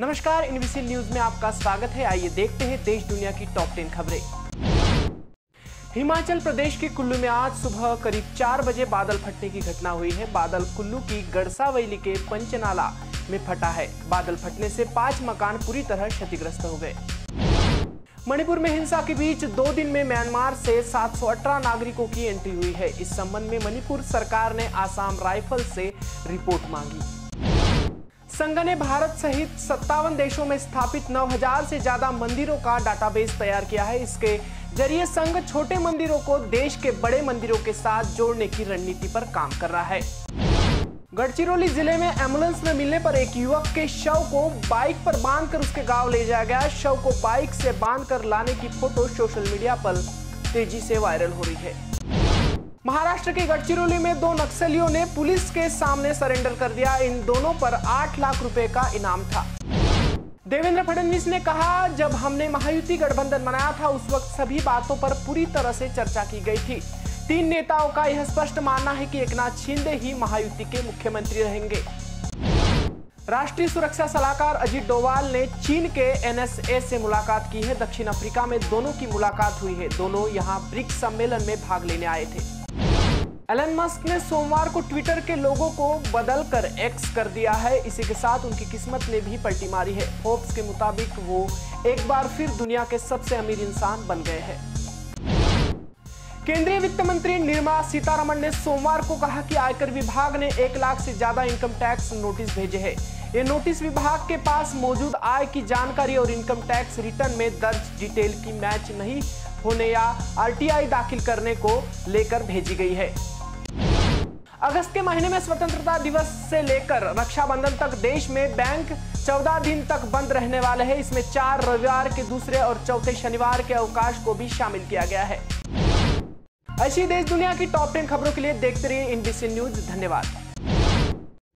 नमस्कार इनवीसी न्यूज़ में आपका स्वागत है। आइए देखते हैं देश दुनिया की टॉप टेन खबरें। हिमाचल प्रदेश के कुल्लू में आज सुबह करीब चार बजे बादल फटने की घटना हुई है। बादल कुल्लू की गड़सावैली के पंचनाला में फटा है। बादल फटने से पाँच मकान पूरी तरह क्षतिग्रस्त हो गए। मणिपुर में हिंसा के बीच दो दिन में म्यांमार से 718 नागरिकों की एंट्री हुई है। इस संबंध में मणिपुर सरकार ने आसाम राइफल से रिपोर्ट मांगी। संघ ने भारत सहित सत्तावन देशों में स्थापित 9000 से ज़्यादा मंदिरों का डाटाबेस तैयार किया है। इसके ज़रिए संघ छोटे मंदिरों को देश के बड़े मंदिरों के साथ जोड़ने की रणनीति पर काम कर रहा है। गढ़चिरौली ज़िले में एंबुलेंस में मिलने पर एक युवक के शव को बाइक पर बांधकर उसके गाँव ले जाया गया। शव को बाइक से बांधकर लाने की फ़ोटो सोशल मीडिया पर तेज़ी से वायरल हो रही है। महाराष्ट्र के गढ़चिरौली में दो नक्सलियों ने पुलिस के सामने सरेंडर कर दिया। इन दोनों पर आठ लाख रुपए का इनाम था। देवेंद्र फडणवीस ने कहा, जब हमने महायुति गठबंधन बनाया था, उस वक्त सभी बातों पर पूरी तरह से चर्चा की गई थी। तीन नेताओं का यह स्पष्ट मानना है कि एकनाथ शिंदे ही महायुति के मुख्यमंत्री रहेंगे। राष्ट्रीय सुरक्षा सलाहकार अजीत डोवाल ने चीन के एनएसए से मुलाकात की है। दक्षिण अफ्रीका में दोनों की मुलाकात हुई है। दोनों यहाँ ब्रिक्स सम्मेलन में भाग लेने आए थे। एलन मस्क ने सोमवार को ट्विटर के लोगों को बदलकर एक्स कर दिया है। इसी के साथ उनकी किस्मत ने भी पलटी मारी है। फोर्ब्स के मुताबिक वो एक बार फिर दुनिया के सबसे अमीर इंसान बन गए हैं। केंद्रीय वित्त मंत्री निर्मला सीतारमण ने सोमवार को कहा कि आयकर विभाग ने एक लाख से ज़्यादा इनकम टैक्स नोटिस भेजे हैं। ये नोटिस विभाग के पास मौजूद आय की जानकारी और इनकम टैक्स रिटर्न में दर्ज डिटेल की मैच नहीं होने या आरटीआई दाखिल करने को लेकर भेजी गई है। अगस्त के महीने में स्वतंत्रता दिवस से लेकर रक्षाबंधन तक देश में बैंक 14 दिन तक बंद रहने वाले हैं। इसमें चार रविवार के दूसरे और चौथे शनिवार के अवकाश को भी शामिल किया गया है। ऐसी देश दुनिया की टॉप टेन खबरों के लिए देखते रहिए इन न्यूज़ धन्यवाद।